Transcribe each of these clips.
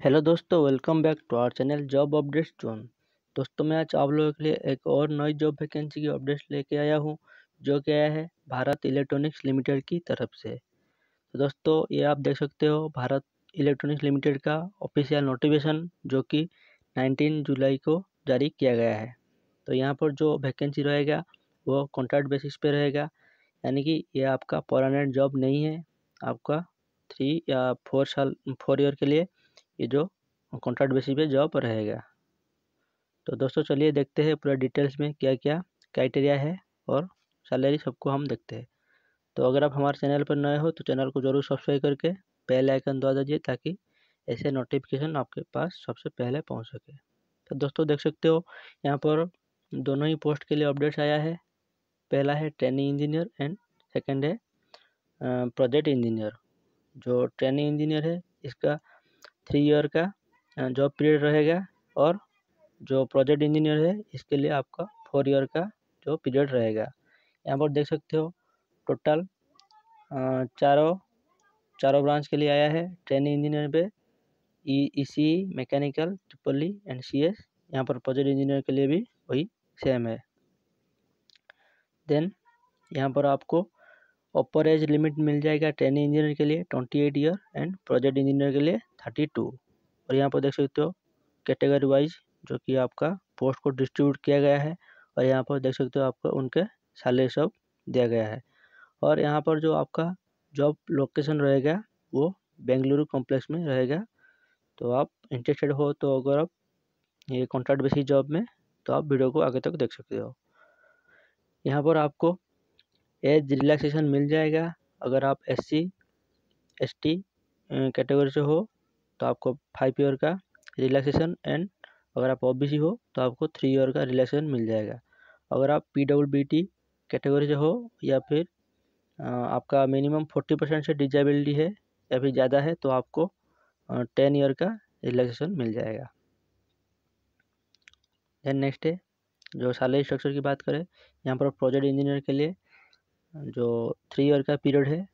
Hello दोस्तों, welcome back to our channel job updates zone. दोस्तों, मैं आज आप लोगों के लिए एक और नई जॉब वैकेंसी की अपडेट्स लेके आया हूँ, जो कि आया है भारत इलेक्ट्रॉनिक्स लिमिटेड की तरफ़ से। तो दोस्तों, ये आप देख सकते हो, भारत इलेक्ट्रॉनिक्स लिमिटेड का ऑफिशियल नोटिफिकेशन, जो कि 19 जुलाई को जारी किया गया है। तो यहाँ पर जो वैकेंसी रहेगा, वो कॉन्ट्रैक्ट बेसिस पे रहेगा, यानी कि ये आपका परमानेंट जॉब नहीं है, आपका थ्री या फोर साल फोर ईयर के लिए ये जो कॉन्ट्रैक्ट बेसिस पे जॉब रहेगा। तो दोस्तों चलिए देखते हैं पूरा डिटेल्स में क्या क्या क्राइटेरिया है और सैलरी सबको हम देखते हैं। तो अगर आप हमारे चैनल पर नए हो तो चैनल को ज़रूर सब्सक्राइब करके बेल आइकन दबा दीजिए ताकि ऐसे नोटिफिकेशन आपके पास सबसे पहले पहुँच सके। तो दोस्तों देख सकते हो यहाँ पर दोनों ही पोस्ट के लिए अपडेट्स आया है। पहला है ट्रेनिंग इंजीनियर एंड सेकेंड है प्रोजेक्ट इंजीनियर जो ट्रेनिंग इंजीनियर है, इसका थ्री ईयर का जॉब पीरियड रहेगा और जो प्रोजेक्ट इंजीनियर है, इसके लिए आपका फोर ईयर का जो पीरियड रहेगा। यहाँ पर देख सकते हो टोटल चारों चारों ब्रांच के लिए आया है। ट्रेनिंग इंजीनियर पे E E C mechanical triple and C S यहाँ पर प्रोजेक्ट इंजीनियर के लिए भी वही सेम है। देन यहाँ पर आपको अपर एज लिमिट मिल जाएगा ट्रेनिंग इंजीनियर के लिए twenty eight year and project engineer के लिए थर्टी टू। और यहाँ पर देख सकते हो कैटेगरी वाइज जो कि आपका पोस्ट को डिस्ट्रीब्यूट किया गया है और यहाँ पर देख सकते हो आपको उनके सैलरी सब दिया गया है। और यहाँ पर जो आपका जॉब लोकेशन रहेगा, वो बेंगलुरु कॉम्प्लेक्स में रहेगा। तो आप इंटरेस्टेड हो तो अगर आप ये कॉन्ट्रैक्ट बेसिस जॉब में तो आप वीडियो को आगे तक देख सकते हो। यहाँ पर आपको एज रिलैक्सेशन मिल जाएगा। अगर आप S C S T category से हो तो आपको फाइव ईयर का रिलैक्सेशन एंड अगर आप ओबीसी हो तो आपको थ्री ईयर का रिलैक्सेशन मिल जाएगा। अगर आप P W B T category से हो या फिर आपका मिनिमम फोर्टी परसेंट से डिजेबिलिटी है, या फिर ज़्यादा है तो आपको टेन ईयर का रिलैक्सेशन मिल जाएगा। देन नेक्स्ट है, जो सैलरी स्ट्रक्चर की बात करें, यहाँ पर प्रोजेक्ट इंजीनियर के लिए, जो थ्री ईयर का पीरियड है,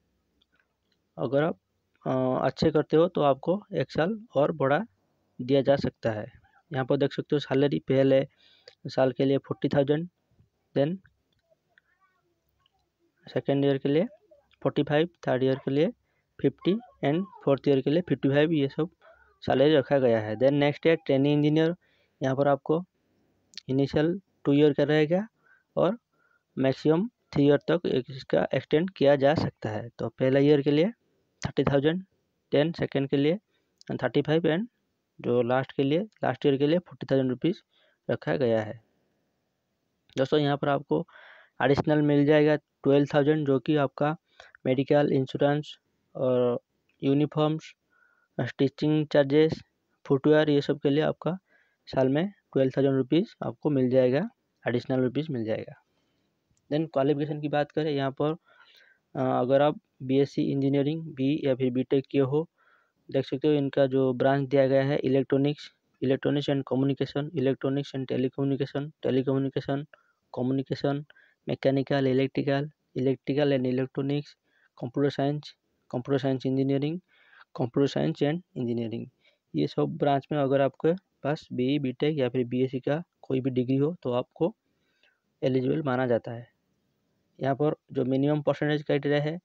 अगर आप अच्छे करते हो तो आपको एक साल और बढ़ा दिया जा सकता है। यहाँ पर देख सकते हो सैलरी पहले साल के लिए forty thousand then second year के लिए फोर्टी फाइव थर्ड ईयर के लिए फिफ्टी एंड फोर्थ ईयर के लिए फिफ्टी फाइव ये सब सैलरी रखा गया है। Then next year training engineer यहाँ पर आपको इनिशियल टू ईयर का रहेगा और मैक्सिमम थ्री ईयर तक इसका एक्सटेंड किया जा सकता है। तो पहला ईयर के लिए थर्टी थाउज़ेंड टेन सेकेंड के लिए एंड थर्टी फाइव एंड जो लास्ट के लिए लास्ट ईयर के लिए फोर्टी थाउज़ेंड रुपीज़ रखा गया है। दोस्तों, यहाँ पर आपको एडिशनल मिल जाएगा ट्वेल्व थाउज़ेंड जो कि आपका मेडिकल इंश्योरेंस और यूनिफॉर्म्स स्टिचिंग चार्जेस फुटवेयर ये सब के लिए आपका साल में ट्वेल्व थाउज़ेंड रुपीज़ आपको मिल जाएगा एडिशनल रुपीज़ मिल जाएगा। देन क्वालिफिकेशन की बात करें, यहाँ पर अगर आप बीएससी इंजीनियरिंग बी या फिर बीटेक किए हो, देख सकते हो इनका जो ब्रांच दिया गया है electronics electronics and communication electronics and telecommunication telecommunication communication mechanical electrical electrical and electronics computer science computer science engineering computer science and engineering ये सब ब्रांच में अगर आपके पास बी बी टेक या फिर बीएससी का कोई भी डिग्री हो तो आपको एलिजिबल माना जाता है। यहाँ पर जो मिनिमम परसेंटेज क्राइटेरिया है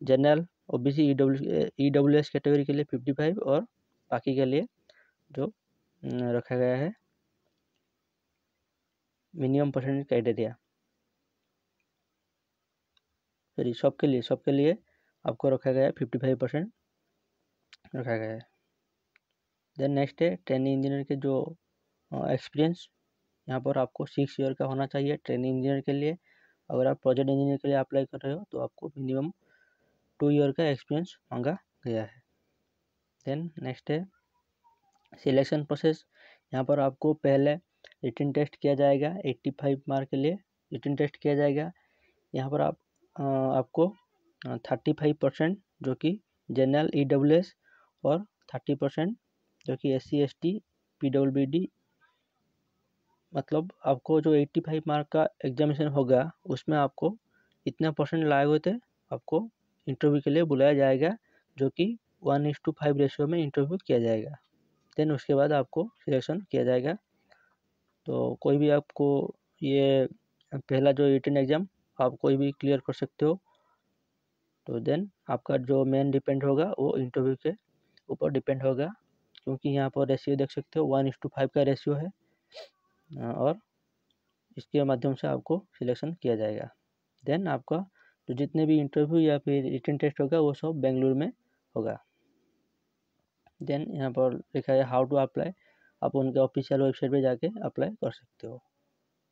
general O B C E W E W S category के लिए फिफ्टी फाइव और बाकी के लिए जो रखा गया है मिनिमम परसेंटेज क्राइटेरिया सॉरी सबके लिए सबके लिए आपको रखा गया है फिफ्टी फाइव परसेंट रखा गया है। देन नेक्स्ट है ट्रेनिंग इंजीनियर के जो एक्सपीरियंस यहाँ पर आपको सिक्स ईयर का होना चाहिए ट्रेनिंग इंजीनियर के लिए। अगर आप प्रोजेक्ट इंजीनियर के लिए अप्लाई कर रहे हो तो आपको मिनिमम टू ईयर का एक्सपीरियंस मांगा गया है। देन नेक्स्ट है सिलेक्शन प्रोसेस यहाँ पर आपको पहले रिटर्न टेस्ट किया जाएगा एट्टी फाइव मार्क के लिए रिटर्न टेस्ट किया जाएगा। यहाँ पर आप आ, आपको थर्टी फाइव परसेंट जो कि जनरल ई डब्ल्यू एस और थर्टी परसेंट जो कि S C S T P W B D मतलब आपको जो एट्टी फाइव मार्क का एग्जामिनेशन होगा, उसमें आपको इतना परसेंट लाए हुए थे, आपको इंटरव्यू के लिए बुलाया जाएगा, जो कि one is to five ratio में इंटरव्यू किया जाएगा। देन उसके बाद आपको सिलेक्शन किया जाएगा। तो कोई भी आपको ये पहला जो रिटर्न एग्ज़ाम आप कोई भी क्लियर कर सकते हो। तो देन आपका जो मेन डिपेंड होगा, वो इंटरव्यू के ऊपर डिपेंड होगा। क्योंकि यहाँ पर रेशियो देख सकते हो वन इस टू फाइव का रेशियो है। और इसके माध्यम से आपको सिलेक्शन किया जाएगा। देन आपका जो जितने भी इंटरव्यू या फिर रिटर्न टेस्ट होगा, वो सब बेंगलुरु में होगा। देन यहाँ पर लिखा है हाउ टू अप्लाई आप उनके ऑफिशियल वेबसाइट पे जाके अप्लाई कर सकते हो।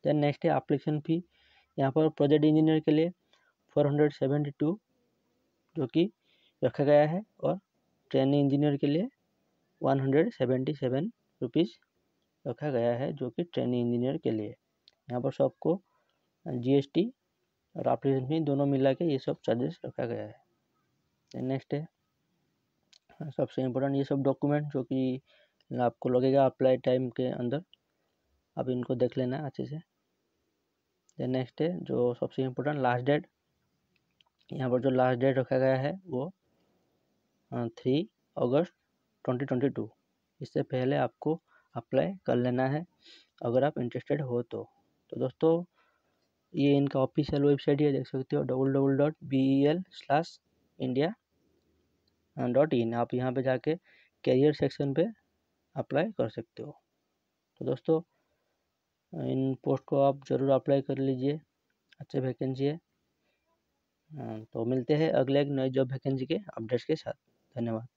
देन नेक्स्ट है अप्लीकेशन फ़ी यहाँ पर प्रोजेक्ट इंजीनियर के लिए फोर हंड्रेड सेवेंटी टू जो कि रखा गया है, और ट्रेनिंग इंजीनियर के लिए one hundred seventy seven rupees रखा गया है जो कि ट्रेनिंग इंजीनियर के लिए। यहाँ पर सबको जीएसटी और फ़ी दोनों मिला के ये सब चार्जेस रखा गया है। नेक्स्ट है। सबसे इम्पोर्टेंट ये सब डॉक्यूमेंट जो कि आपको लगेगा अप्लाई टाइम के अंदर, आप इनको देख लेना अच्छे से। देन नेक्स्ट है, जो सबसे इम्पोर्टेंट लास्ट डेट यहाँ पर जो लास्ट डेट रखा गया है वो three August twenty twenty two इससे पहले आपको अप्लाई कर लेना है। अगर आप इंटरेस्टेड हो तो। तो दोस्तों, ये इनका ऑफिशियल वेबसाइट है, देख सकते हो double double dot B E L slash India dot in आप यहाँ पे जाके कैरियर सेक्शन पे अप्लाई कर सकते हो। तो दोस्तों, इन पोस्ट को आप ज़रूर अप्लाई कर लीजिए। अच्छे वैकेंसी है। तो मिलते हैं अगले एक नए जॉब वैकेंसी के अपडेट्स के साथ। धन्यवाद।